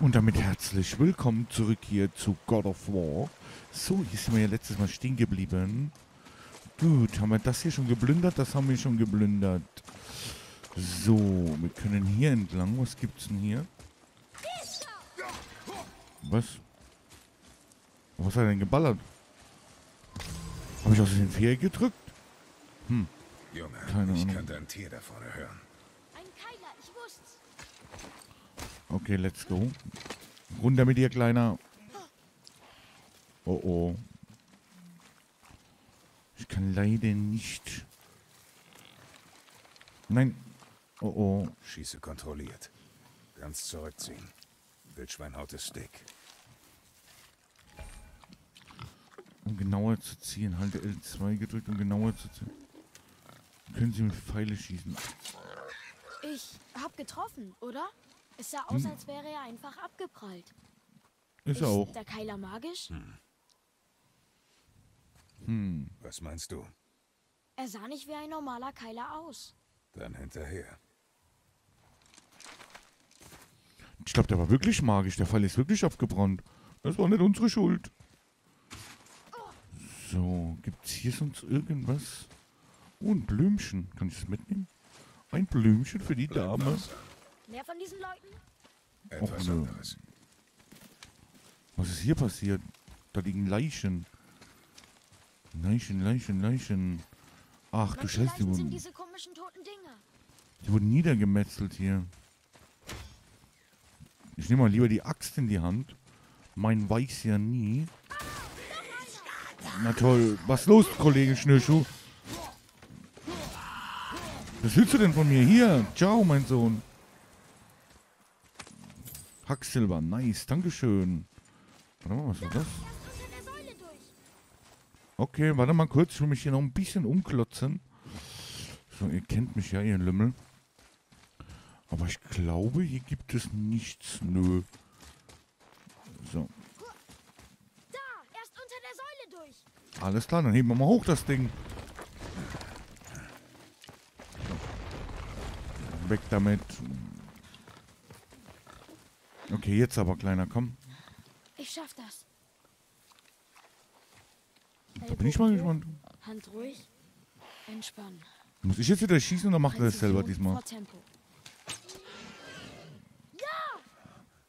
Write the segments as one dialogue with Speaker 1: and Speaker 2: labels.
Speaker 1: Und damit herzlich willkommen zurück hier zu God of War. So, hier sind wir ja letztes Mal stehen geblieben. Gut, haben wir das hier schon geplündert? Das haben wir schon geplündert. So, wir können hier entlang. Was gibt's denn hier? Was? Was hat er denn geballert? Habe ich aus dem Viereck gedrückt? Hm,
Speaker 2: Junge,
Speaker 1: Keine
Speaker 2: ich
Speaker 1: Ahnung.
Speaker 2: könnte ein Tier da vorne hören.
Speaker 3: Ein Keiler, ich wusste's.
Speaker 1: Okay, let's go. Runter mit dir, Kleiner. Oh oh. Ich kann leider nicht. Nein. Oh oh.
Speaker 2: Schieße kontrolliert. Ganz zurückziehen. Wildschwein haut es Stick.
Speaker 1: Um genauer zu ziehen. Halte L2 gedrückt, um genauer zu ziehen. Können Sie mit Pfeile schießen?
Speaker 3: Ich hab getroffen, oder? Es sah aus, als wäre er einfach abgeprallt.
Speaker 1: Ist er auch.
Speaker 3: der Keiler magisch?
Speaker 1: Hm.
Speaker 2: Was meinst du?
Speaker 3: Er sah nicht wie ein normaler Keiler aus.
Speaker 2: Dann hinterher.
Speaker 1: Ich glaube, der war wirklich magisch. Der Fall ist wirklich abgebrannt. Das war nicht unsere Schuld. So, gibt's hier sonst irgendwas? Oh, ein Blümchen. Kann ich das mitnehmen? Ein Blümchen für die Dame.
Speaker 3: Mehr von diesen Leuten?
Speaker 2: Etwas
Speaker 1: nö.
Speaker 2: anderes.
Speaker 1: Was ist hier passiert? Da liegen Leichen. Leichen, Leichen, Leichen. Ach du
Speaker 3: Manche
Speaker 1: Scheiße, die wurden,
Speaker 3: diese komischen toten Dinger.
Speaker 1: die wurden niedergemetzelt hier. Ich nehme mal lieber die Axt in die Hand. Mein weiß ja nie. Na toll. Was los, Kollege Schnürschuh? Was willst du denn von mir? Hier. Ciao, mein Sohn. Hacksilber. Nice. Dankeschön. Warte mal, was war das? Okay, warte mal kurz. Ich will mich hier noch ein bisschen umklotzen. So, ihr kennt mich ja, ihr Lümmel. Aber ich glaube, hier gibt es nichts. Nö. So,
Speaker 3: Da, erst unter der Säule durch.
Speaker 1: alles klar. Dann heben wir mal hoch das Ding. So. Weg damit. Okay, jetzt aber, Kleiner, komm.
Speaker 3: Ich schaff das.
Speaker 1: Da bin ich mal gespannt.
Speaker 3: Hand ruhig. Entspannen.
Speaker 1: Muss ich jetzt wieder schießen oder macht er das selber diesmal?
Speaker 3: Tempo.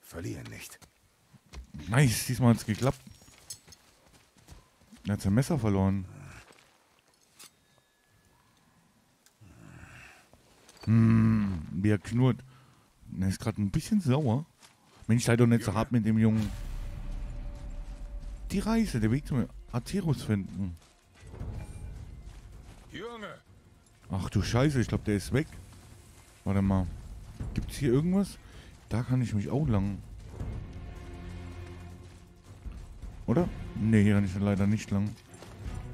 Speaker 2: Verlieren nicht.
Speaker 1: Nice, diesmal hat es geklappt. Er hat sein Messer verloren. Hm, wie er knurrt. Er ist gerade ein bisschen sauer. Mensch, sei doch nicht so hart mit dem Jungen. Die Reise, der Weg zum Aterus finden.
Speaker 2: Junge!
Speaker 1: Ach du Scheiße, ich glaube, der ist weg. Warte mal. Gibt's hier irgendwas? Da kann ich mich auch lang. Oder? Nee, hier kann ich leider nicht lang.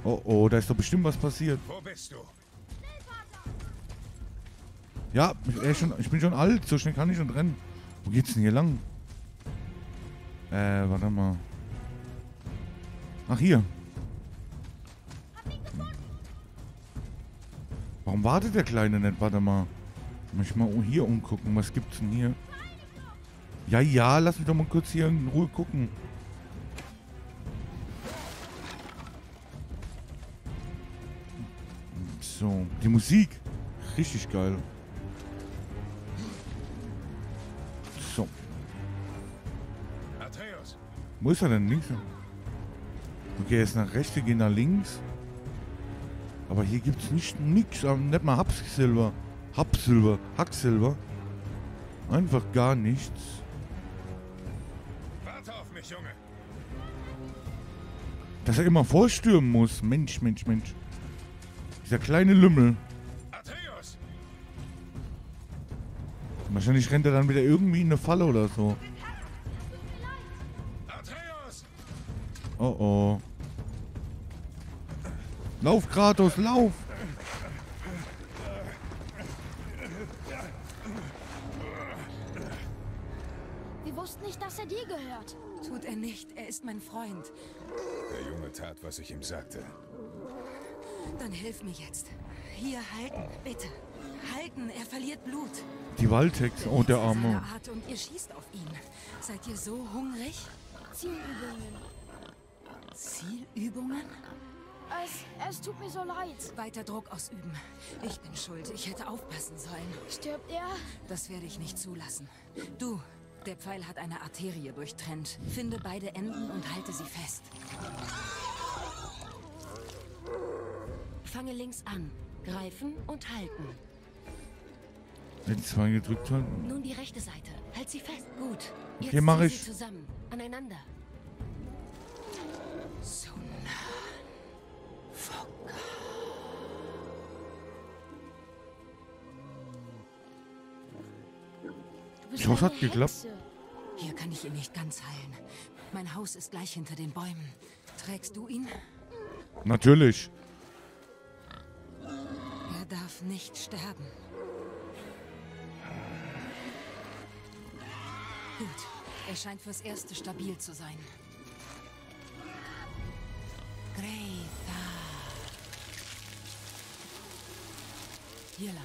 Speaker 1: Oh oh, da ist doch bestimmt was passiert.
Speaker 2: Wo bist du?
Speaker 1: Ja, ich, äh, schon, ich bin schon alt, so schnell kann ich schon rennen. Wo geht's denn hier lang? Äh, warte mal. Ach, hier. Warum wartet der Kleine nicht? Warte mal. Muss ich mal hier umgucken. Was gibt's denn hier? Ja, ja, lass mich doch mal kurz hier in Ruhe gucken. So, die Musik. Richtig geil. Wo ist er denn? Links? Okay, ist nach rechts, wir gehen nach links. Aber hier gibt's nicht nix, aber nicht mal Hapsilber. Hapsilber, Hacksilber. Einfach gar nichts.
Speaker 2: Warte auf mich, Junge!
Speaker 1: Dass er immer vorstürmen muss. Mensch, Mensch, Mensch. Dieser kleine Lümmel.
Speaker 2: Atreus!
Speaker 1: Wahrscheinlich rennt er dann wieder irgendwie in eine Falle oder so. Oh oh. Lauf, Kratos, lauf!
Speaker 3: Wir wussten nicht, dass er dir gehört.
Speaker 4: Tut er nicht, er ist mein Freund.
Speaker 2: Der Junge tat, was ich ihm sagte.
Speaker 4: Dann hilf mir jetzt. Hier halten, bitte. Halten, er verliert Blut.
Speaker 1: Die Waldhexe. Oh, der Arme.
Speaker 4: Und ihr schießt auf ihn. Seid ihr so hungrig?
Speaker 3: Zielübungen.
Speaker 4: Zielübungen?
Speaker 3: Es, es tut mir so leid.
Speaker 4: Weiter Druck ausüben. Ich bin schuld. Ich hätte aufpassen sollen.
Speaker 3: Stirbt er?
Speaker 4: Das werde ich nicht zulassen. Du, der Pfeil hat eine Arterie durchtrennt. Finde beide Enden und halte sie fest. Fange links an. Greifen und halten.
Speaker 1: Wenn zwei gedrückt halten.
Speaker 4: Nun die rechte Seite. Halt sie fest. Gut. Jetzt
Speaker 1: Okay, mach
Speaker 4: zieh
Speaker 1: ich.
Speaker 4: sie zusammen. Aneinander. So nah.
Speaker 1: Ich hoffe, es hat geklappt.
Speaker 4: Hier kann ich ihn nicht ganz heilen. Mein Haus ist gleich hinter den Bäumen. Trägst du ihn?
Speaker 1: Natürlich.
Speaker 4: Er darf nicht sterben. Gut. Er scheint fürs Erste stabil zu sein. Hier lang.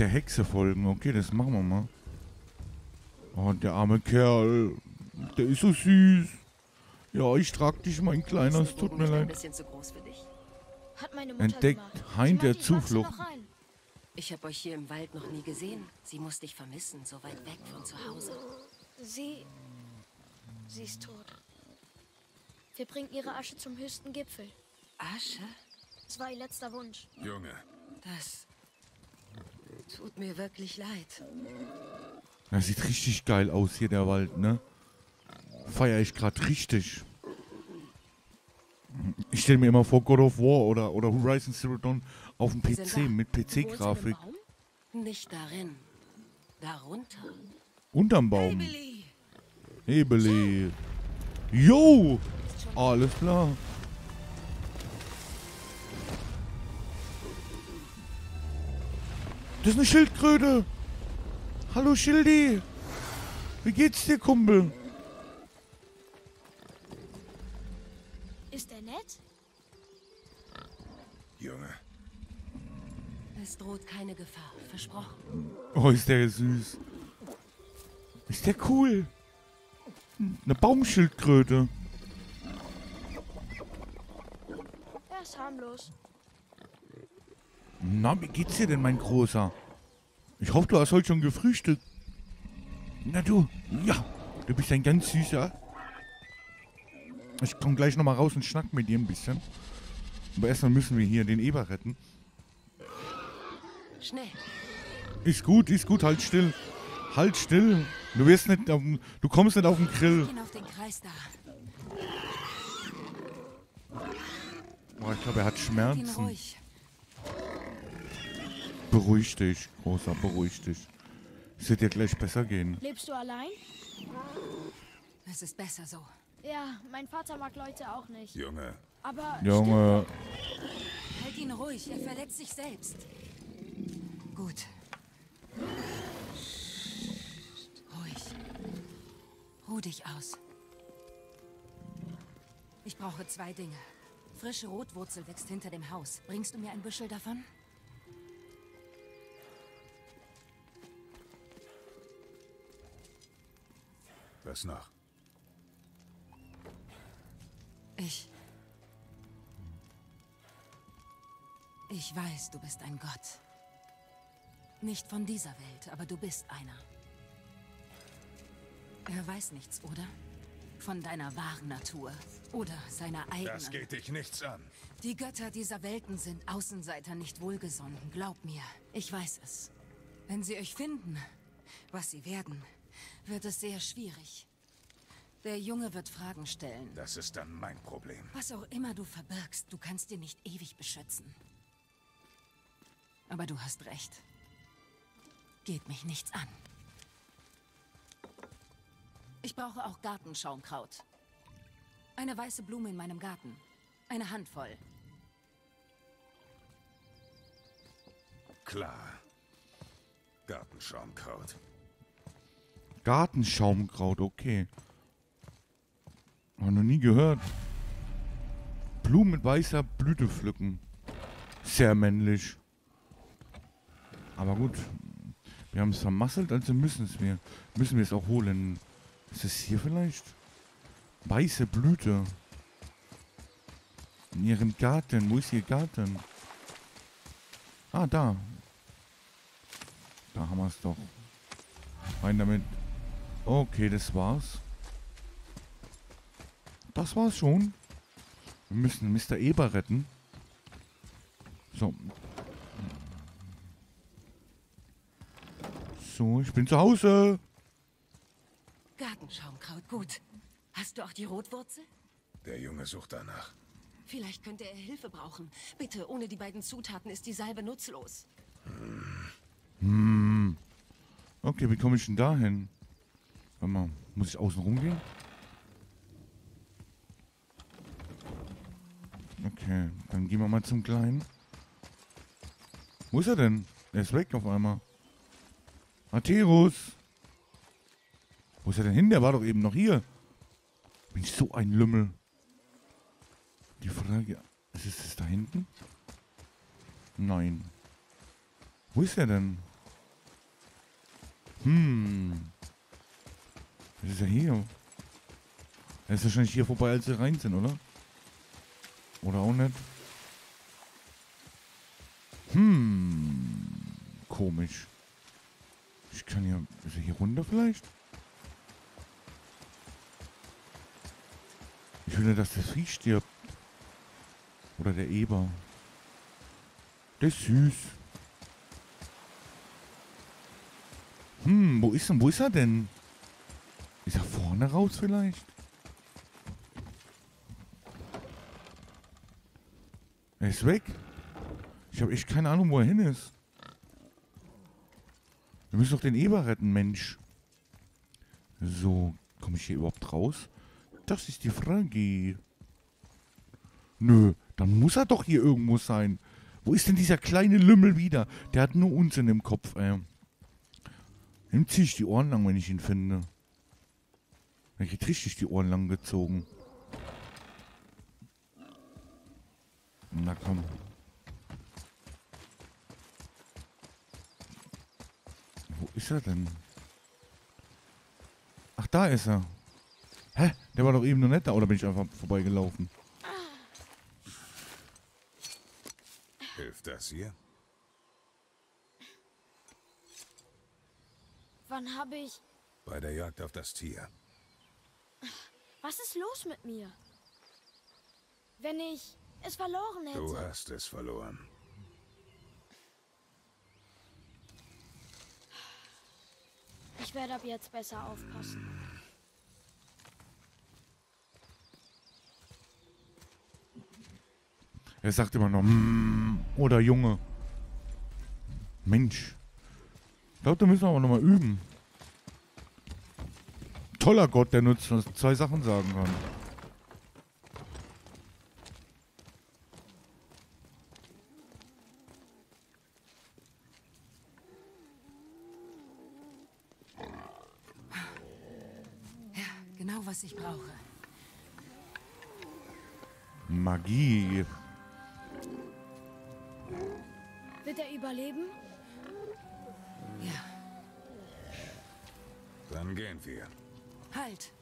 Speaker 1: Der Hexe folgen. Okay, das machen wir mal. Oh, der arme Kerl. Der ist so süß. Ja, ich trag dich, mein Kleiner. Es tut mir leid. Entdeckt. Hein der Zuflucht.
Speaker 5: Ich habe euch hier im Wald noch nie gesehen. Sie muss dich vermissen, so weit weg von zu Hause.
Speaker 3: Sie. Sie ist tot. Wir bringen ihre Asche zum höchsten Gipfel.
Speaker 5: Asche?
Speaker 3: Das war ihr letzter Wunsch.
Speaker 2: Junge,
Speaker 5: Das tut mir wirklich leid.
Speaker 1: Das sieht richtig geil aus hier, der Wald, ne? Feier ich gerade richtig. Ich stelle mir immer vor God of War oder, oder Horizon Zero Dawn auf dem PC mit PC-Grafik.
Speaker 5: Baum? Nicht darin. Darunter.
Speaker 1: Unterm Baum. Hebeli. Jo! Alles klar. Das ist eine Schildkröte. Hallo Schildi. Wie geht's dir, Kumpel?
Speaker 3: Ist er nett?
Speaker 2: Junge,
Speaker 5: Es droht keine Gefahr. Versprochen.
Speaker 1: Oh, ist der süß. Ist der cool. Eine Baumschildkröte.
Speaker 3: Er ist harmlos.
Speaker 1: Na, wie geht's dir denn, mein Großer? Ich hoffe, du hast heute schon gefrühstückt. Na du, ja, du bist ein ganz süßer. Ich komm gleich nochmal raus und schnack mit dir ein bisschen. Aber erstmal müssen wir hier den Eber retten.
Speaker 5: Schnell.
Speaker 1: Ist gut, ist gut, halt still. Halt still. Du wirst nicht auf, du kommst nicht auf den Grill.
Speaker 4: Gehen auf den Kreis da.
Speaker 1: Boah, ich glaube, er hat Schmerzen.
Speaker 4: ruhig.
Speaker 1: Beruhig dich, Großer, beruhig dich. Es wird dir gleich besser gehen.
Speaker 3: Lebst du allein?
Speaker 4: Es ist besser so.
Speaker 3: Ja, mein Vater mag Leute auch nicht.
Speaker 2: Junge,
Speaker 3: Aber
Speaker 1: Junge,
Speaker 4: Halt ihn ruhig. Er verletzt sich selbst. Gut. Ruhig. Ruh dich aus. Ich brauche zwei Dinge. Frische Rotwurzel wächst hinter dem Haus. Bringst du mir ein Büschel davon?
Speaker 2: was noch?
Speaker 4: Ich. Ich weiß, du bist ein Gott. Nicht von dieser Welt, aber du bist einer. Er weiß nichts, oder? Von deiner wahren Natur. Oder seiner eigenen.
Speaker 2: Das geht dich nichts an.
Speaker 4: Die Götter dieser Welten sind Außenseiter nicht wohlgesonnen, glaub mir. Ich weiß es. Wenn sie euch finden, was sie werden, wird es sehr schwierig. Der Junge wird Fragen stellen.
Speaker 2: Das ist dann mein Problem.
Speaker 4: Was auch immer du verbirgst, du kannst dir nicht ewig beschützen. Aber du hast recht. Geht mich nichts an. Ich brauche auch Gartenschaumkraut. Eine weiße Blume in meinem Garten. Eine Handvoll.
Speaker 2: Klar. Gartenschaumkraut.
Speaker 1: Gartenschaumkraut, okay. Hab noch nie gehört. Blumen mit weißer Blüte pflücken. Sehr männlich. Aber gut. Wir haben es vermasselt, also müssen es wir. Müssen wir es auch holen. Ist es hier vielleicht? Weiße Blüte. In ihrem Garten. Wo ist ihr Garten? Ah, da. Da haben wir es doch. Rein damit. Okay, das war's. Das war's schon. Wir müssen Mr. Eber retten. So. So, ich bin zu Hause.
Speaker 5: Gartenschaumkraut, gut. Hast du auch die Rotwurzel?
Speaker 2: Der Junge sucht danach.
Speaker 5: Vielleicht könnte er Hilfe brauchen. Bitte, ohne die beiden Zutaten ist die Salbe nutzlos.
Speaker 1: Hm. Okay, wie komme ich denn da hin? Warte mal, muss ich außen rumgehen? Okay, dann gehen wir mal zum Kleinen. Wo ist er denn? Er ist weg auf einmal. Aterus! Wo ist er denn hin? Der war doch eben noch hier. Bin ich so ein Lümmel? Die Frage, ist es das da hinten? Nein. Wo ist er denn? Hm. Was ist er hier? Er ist wahrscheinlich hier vorbei, als sie rein sind, oder? Oder auch nicht? Hm. Komisch. Ich kann hier... Ist er hier runter vielleicht? Ich will nicht, dass das Vieh stirbt. Oder der Eber. Der ist süß. Hm, wo ist denn, wo ist er denn? Ist er vorne raus vielleicht? Er ist weg. Ich habe echt keine Ahnung, wo er hin ist. Wir müssen doch den Eber retten, Mensch. So, komme ich hier überhaupt raus? Das ist die Frage. Nö, dann muss er doch hier irgendwo sein. Wo ist denn dieser kleine Lümmel wieder? Der hat nur Unsinn im Kopf, ey. Ihm ziehe ich die Ohren lang, wenn ich ihn finde. Er kriegt richtig die Ohren lang gezogen. Na komm. Wo ist er denn? Ach, da ist er. Hä? Der war doch eben nur nicht da. Oder bin ich einfach vorbeigelaufen?
Speaker 2: Hilft das hier?
Speaker 3: Wann habe ich...
Speaker 2: Bei der Jagd auf das Tier.
Speaker 3: Was ist los mit mir? Wenn ich es verloren hätte.
Speaker 2: Du hast es verloren.
Speaker 3: Ich werde ab jetzt besser aufpassen.
Speaker 1: Er sagt immer noch, mm, oder Junge. Mensch. Ich glaube, da müssen wir aber nochmal üben. Toller Gott, der nur zwei Sachen sagen kann.
Speaker 4: Ja, genau was ich brauche.
Speaker 1: Magie.
Speaker 3: Wird er überleben?
Speaker 4: Ja,
Speaker 2: Dann gehen wir.
Speaker 4: halt.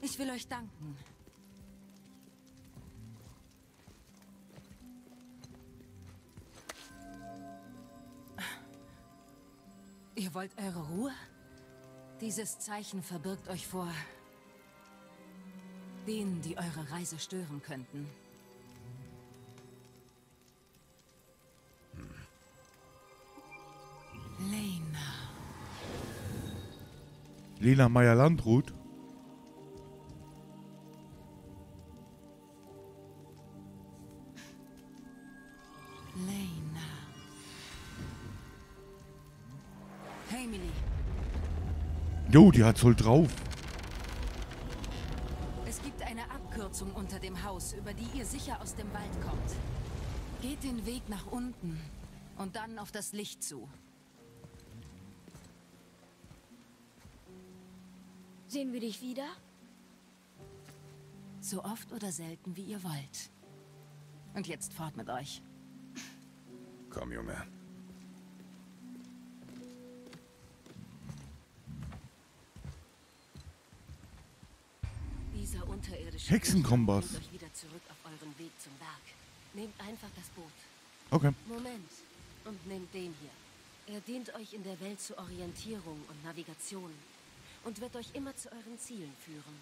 Speaker 4: Ich will euch danken. Ihr wollt eure Ruhe? Dieses Zeichen verbirgt euch vor denen, die eure Reise stören könnten. Lena
Speaker 1: Meyer-Landrut.
Speaker 4: Lena. Hey.
Speaker 1: Jo, die hat's wohl drauf.
Speaker 4: Es gibt eine Abkürzung unter dem Haus, über die ihr sicher aus dem Wald kommt. Geht den Weg nach unten und dann auf das Licht zu.
Speaker 3: Sehen wir dich wieder?
Speaker 4: So oft oder selten, wie ihr wollt. Und jetzt fort mit euch.
Speaker 2: Komm, Junge.
Speaker 5: Dieser unterirdische
Speaker 1: Hexenkompass.
Speaker 5: Euch wieder zurück auf euren Weg zum Berg. Nehmt einfach das Boot.
Speaker 1: Okay.
Speaker 5: Moment. Und nehmt den hier. Er dient euch in der Welt zur Orientierung und Navigation und wird euch immer zu euren Zielen führen.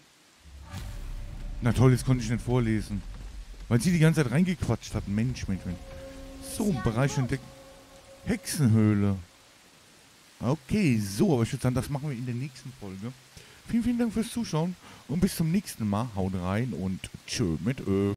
Speaker 1: Na toll, das konnte ich nicht vorlesen. Weil sie die ganze Zeit reingequatscht hat. Mensch, Mensch, Mensch. So, Bereich entdeckt. Hexenhöhle. Okay, so, aber ich würde sagen, das machen wir in der nächsten Folge. Vielen, vielen Dank fürs Zuschauen und bis zum nächsten Mal. Haut rein und tschö mit Ö.